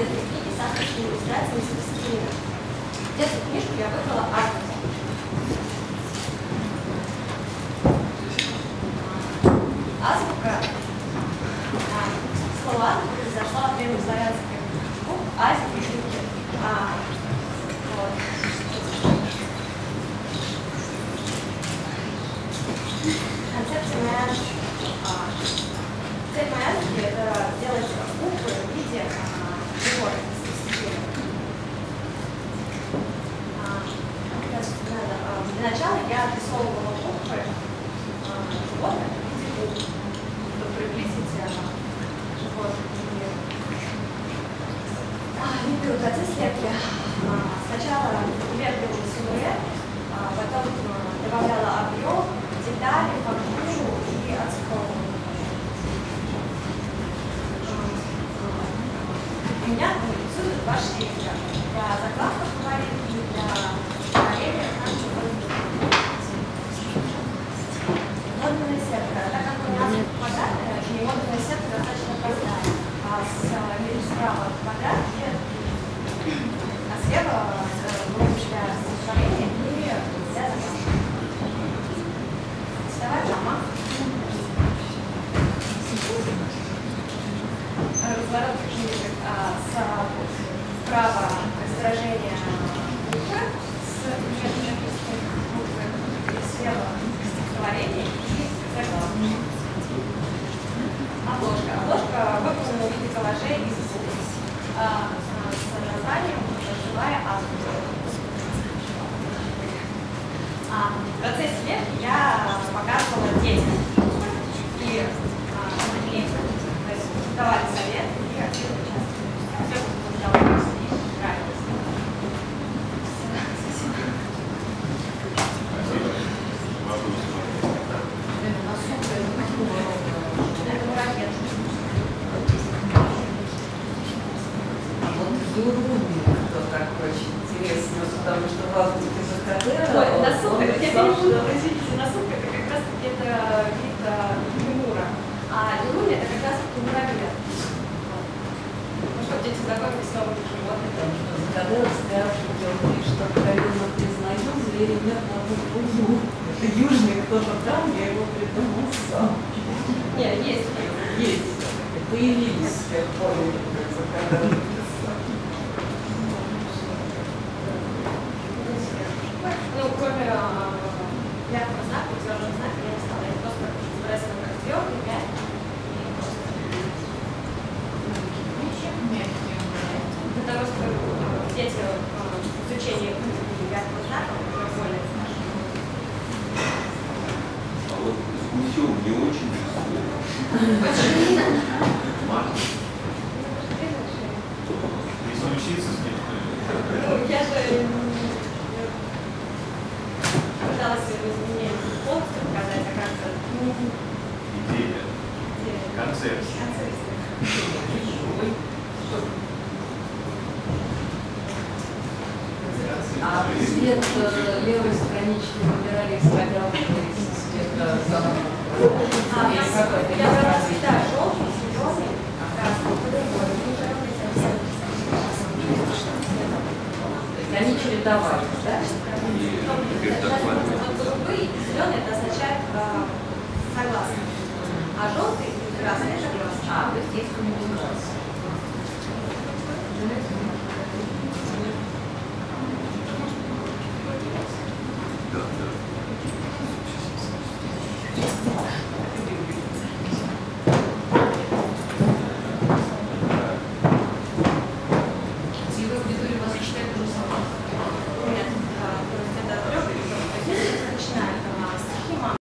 детской книги с авторскими иллюстрациями Севастьянина. Детскую книжку я выбрала азбуку. Азбука, а, слово азбука произошло от древних славянских букв азик и жуки. А, вот. Концепция моя, а, цель моей азбуки это сделать буквы в виде а, животных А, как раз надо, а, Для начала я буквы а, животных в виде букв, чтобы приблизить животных Видео процесс лепки. А, Сначала лепила силуэт, потом добавляла объем, детали, фактуру и оцифровывала. У меня рисуют два шрифта. Для закладков говорит справа квадрат, а слева для сотворения и для закладки. Вставай, мама. разворот а, справа изображение буквы с метрической буквы, слева стихотворение и заглавные. Обложка. Обложка выполнена в виде коллажей из а, с названием «Живая азбука». А, в процессе лепки я показывала детям. И а, они то есть, давали совет и активно участвовали. Все было удалось и нравилось. Спасибо. Это муравьед. А Юрумин, кто такой очень интересно, потому что в августе Закадера... Ой, носок, это я извините, носок это как раз таки это вид а, лемура, а лемур это как раз таки муравьед. Ну что, дети знакомились с новыми животными. Закадера сказал, что откровенно признаю, звери нет на. Это южный кто-то там, я его придумал сам. Нет, есть. Есть. И появились тех пор, как Закадера написал. Ну, кроме а, мягкого знака, твердого знака, я не стала. Я просто изобразила как твердый, мягкий. и просто. Для того, чтобы а, дети а, изучение мягкого знака уже более знаешь. А вот Гусев не очень рисует. Марк, Если учиться с ним, Ну, я же пыталась изменить полностью показать, а как-то идея, концепция. А цвет э, левой странички выбирали исходя из цвета замка. А, я, я брала цвета желтый, зеленый, красный, по-другому. Они чередовались, да? Голубые и зеленый это означает а, согласен. А желтый и красный это согласен. А, то есть есть коммуникация.